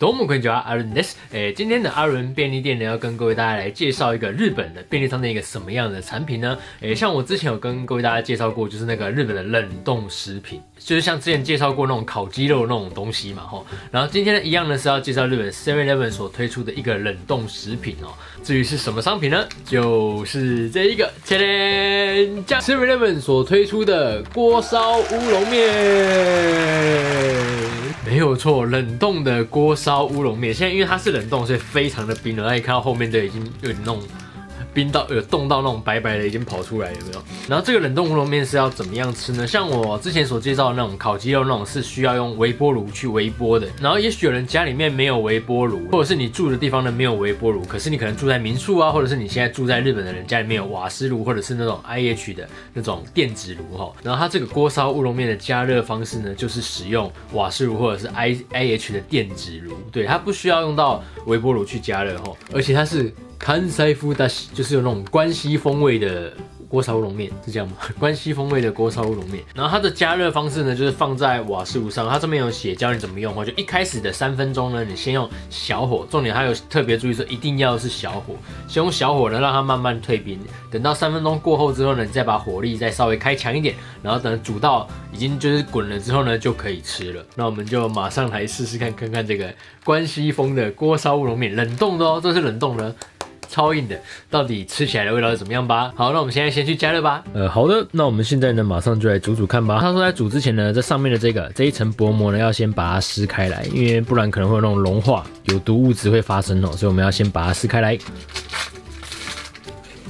多么困叫阿伦 this，哎，今天的阿伦便利店呢，要跟各位大家来介绍一个日本的便利商店一个什么样的产品呢？哎，像我之前有跟各位大家介绍过，就是那个日本的冷冻食品，就是像之前介绍过那种烤鸡肉那种东西嘛，吼。然后今天呢，一样呢是要介绍日本 Seven Eleven 所推出的一个冷冻食品哦。至于是什么商品呢？就是这一个，切天加 Seven Eleven 所推出的锅烧乌龙面。没有错，冷冻的锅烧乌龙面，现在因为它是冷冻，所以非常的冰了。那你看到后面都已经有点那种。冰到有冻到那种白白的已经跑出来有没有？然后这个冷冻乌龙面是要怎么样吃呢？像我之前所介绍的那种烤鸡肉那种是需要用微波炉去微波的。然后也许有人家里面没有微波炉，或者是你住的地方呢没有微波炉，可是你可能住在民宿啊，或者是你现在住在日本的人家里面有瓦斯炉或者是那种 IH 的那种电子炉哈。然后它这个锅烧乌龙面的加热方式呢，就是使用瓦斯炉或者是 I IH 的电子炉，对，它不需要用到微波炉去加热哈，而且它是。康塞夫达西就是有那种关西风味的。锅烧乌龙面是这样吗？关西风味的锅烧乌龙面，然后它的加热方式呢，就是放在瓦斯炉上，它上面有写教你怎么用哈，就一开始的三分钟呢，你先用小火，重点还有特别注意说，一定要是小火，先用小火呢让它慢慢退冰，等到三分钟过后之后呢，你再把火力再稍微开强一点，然后等煮到已经就是滚了之后呢，就可以吃了。那我们就马上来试试看，看看这个关西风的锅烧乌龙面，冷冻的哦，这是冷冻的。超硬的，到底吃起来的味道是怎么样吧？好，那我们现在先去加热吧。呃，好的，那我们现在呢，马上就来煮煮看吧。他说在煮之前呢，这上面的这个这一层薄膜呢，要先把它撕开来，因为不然可能会有那种融化，有毒物质会发生哦，所以我们要先把它撕开来。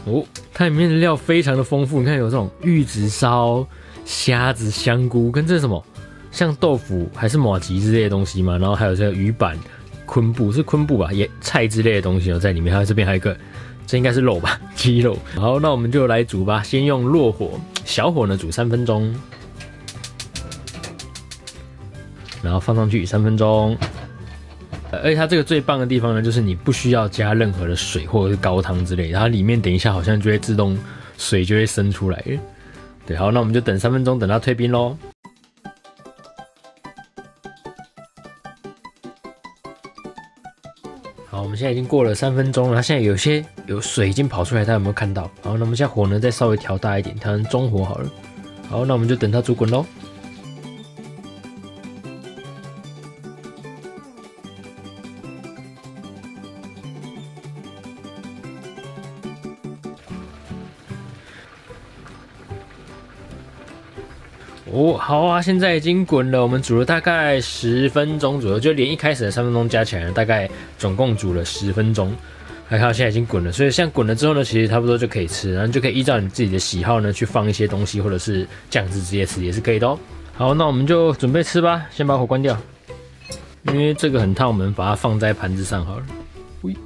哦，它里面的料非常的丰富，你看有这种玉子烧、虾子、香菇，跟这什么像豆腐还是马吉之类的东西嘛，然后还有这个鱼板。昆布是昆布吧，也菜之类的东西哦，在里面。还有这边还有一个，这应该是肉吧，鸡肉。好，那我们就来煮吧。先用弱火，小火呢煮三分钟，然后放上去三分钟。而且它这个最棒的地方呢，就是你不需要加任何的水或者是高汤之类，它里面等一下好像就会自动水就会生出来。对，好，那我们就等三分钟，等它退冰喽。我们现在已经过了三分钟了，它现在有些有水已经跑出来，大家有没有看到？好，那我们现在火呢再稍微调大一点，调成中火好了。好，那我们就等它煮滚喽。哦，好啊，现在已经滚了，我们煮了大概十分钟左右，就连一开始的三分钟加起来，大概总共煮了十分钟。还看现在已经滚了，所以现在滚了之后呢，其实差不多就可以吃，然后就可以依照你自己的喜好呢去放一些东西，或者是酱汁直接吃也是可以的哦。好，那我们就准备吃吧，先把火关掉，因为这个很烫，我们把它放在盘子上好了。喂，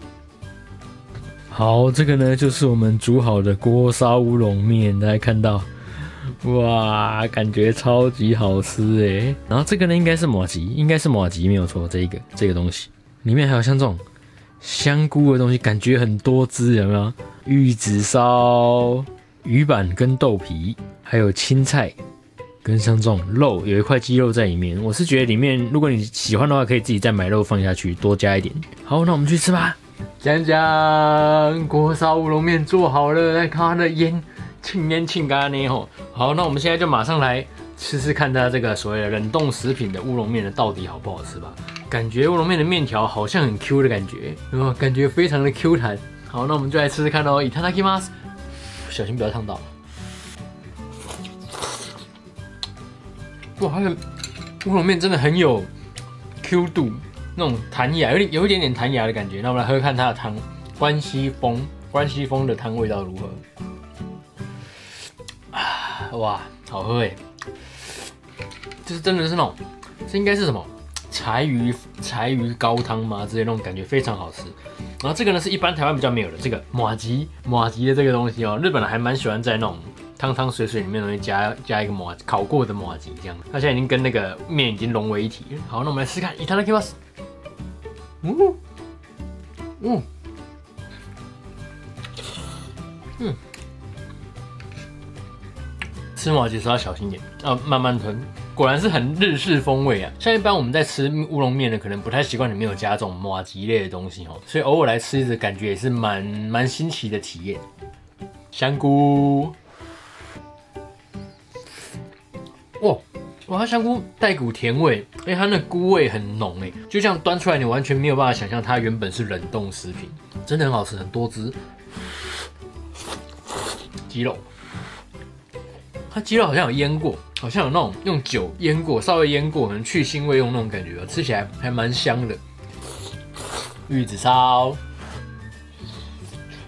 好，这个呢就是我们煮好的锅烧乌龙面，大家看到。哇，感觉超级好吃哎！然后这个呢，应该是马吉，应该是马吉没有错。这一个这个东西里面还有像这种香菇的东西，感觉很多汁，有没有？玉子烧、鱼板跟豆皮，还有青菜跟像这种肉，有一块鸡肉在里面。我是觉得里面，如果你喜欢的话，可以自己再买肉放下去，多加一点。好，那我们去吃吧。讲讲锅烧乌龙面做好了，来看它的烟。庆烟庆干呢吼，好，那我们现在就马上来吃吃看它这个所谓的冷冻食品的乌龙面呢，到底好不好吃吧？感觉乌龙面的面条好像很 Q 的感觉，哦，感觉非常的 Q 弹。好，那我们就来吃吃看哦，以他 t a k i m a s 小心不要烫到。哇，它的乌龙面真的很有 Q 度，那种弹牙，有点有一点点弹牙的感觉。那我们来喝看它的汤，关西风，关西风的汤味道如何？哇，好喝哎！就是真的是那种，这应该是什么柴鱼柴鱼高汤吗？之类那种感觉非常好吃。然后这个呢是一般台湾比较没有的，这个马吉马吉的这个东西哦，日本人还蛮喜欢在那种汤汤水水里面容易加加一个马烤过的马吉这样。它现在已经跟那个面已经融为一体了。好，那我们来试看，いただきます。嗯嗯嗯。 吃麻吉时要小心点，要慢慢吞。果然是很日式风味啊。像一般我们在吃乌龙面呢，可能不太习惯里面有加这种麻吉类的东西哦，所以偶尔来吃一次感觉也是蛮蛮新奇的体验。香菇，哇哇，它香菇带股甜味，而且它那菇味很浓哎，就这样端出来，你完全没有办法想象它原本是冷冻食品，真的很好吃，很多汁。鸡肉，它鸡肉好像有腌过，好像有那种用酒腌过，稍微腌过，可能去腥味用那种感觉，吃起来还蛮香的。玉子烧，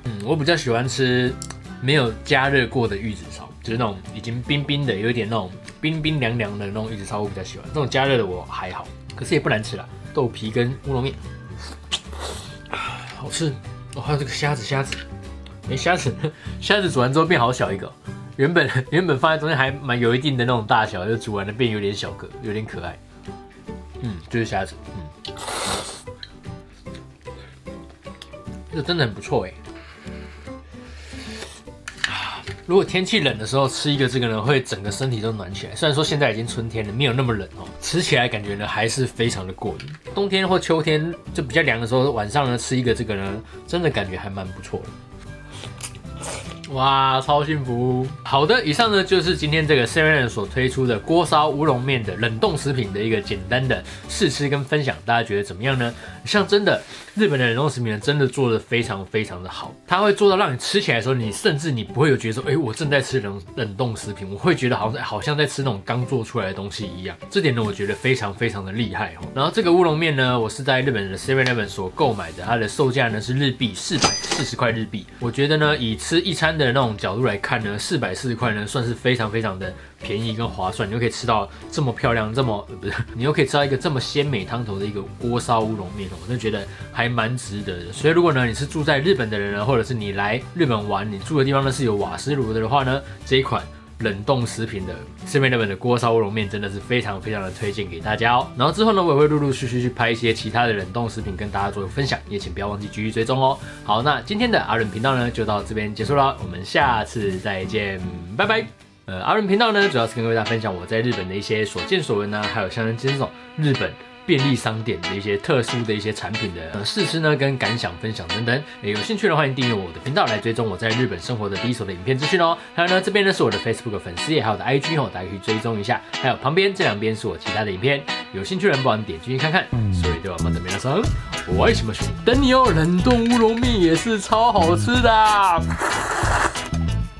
嗯，我比较喜欢吃没有加热过的玉子烧，就是那种已经冰冰的，有一点那种冰冰凉凉的那种玉子烧，我比较喜欢。这种加热的我还好，可是也不难吃啦。豆皮跟乌龙面，好吃哦！还有这个虾子，虾子。哎，虾子，虾子煮完之后变好小一个，原本 原本放在中间还蛮有一定的那种大小，就煮完了变有点小个，有点可爱。嗯，就是虾子，嗯，这真的很不错哎。如果天气冷的时候吃一个这个呢，会整个身体都暖起来。虽然说现在已经春天了，没有那么冷哦，吃起来感觉呢还是非常的过瘾。冬天或秋天就比较凉的时候，晚上呢吃一个这个呢，真的感觉还蛮不错的。哇，超幸福！好的，以上呢就是今天这个 Seven 所推出的锅烧乌龙面的冷冻食品的一个简单的试吃跟分享，大家觉得怎么样呢？像真的日本的冷冻食品呢真的做的非常非常的好，它会做到让你吃起来的时候，你甚至你不会有觉得说，哎，我正在吃冷冷冻食品，我会觉得好像好像在吃那种刚做出来的东西一样。这点呢，我觉得非常非常的厉害哦。然后这个乌龙面呢，我是在日本的 Seven Eleven 所购买的，它的售价呢是日币四百四十块日币。我觉得呢，以吃一餐的那种角度来看呢，四百四十块呢，算是非常非常的便宜跟划算。你又可以吃到这么漂亮、这么不是，你又可以吃到一个这么鲜美汤头的一个锅烧乌龙面，我真的觉得还蛮值得的。所以如果呢你是住在日本的人呢，或者是你来日本玩，你住的地方呢是有瓦斯炉的的话呢，这一款。冷冻食品的四面日本的锅烧乌龙面真的是非常非常的推荐给大家哦。然后之后呢，我也会陆陆续续去拍一些其他的冷冻食品跟大家做分享，也请不要忘记继续追踪哦。好，那今天的阿伦频道呢就到这边结束了，我们下次再见，拜拜。呃，阿伦频道呢主要是跟各位大家分享我在日本的一些所见所闻呢，还有像这种日本。便利商店的一些特殊的一些产品的试吃呢，跟感想分享等等，有兴趣的欢迎订阅我的频道来追踪我在日本生活的第一手的影片资讯哦。还有呢，这边呢是我的 Facebook 粉丝页，还有我的 IG 哦，大家可以追踪一下。还有旁边这两边是我其他的影片，有兴趣的人不妨点进去看看。所以对吧，马德米拉桑，我爱什么熊？等你哦，冷冻乌龙面也是超好吃的。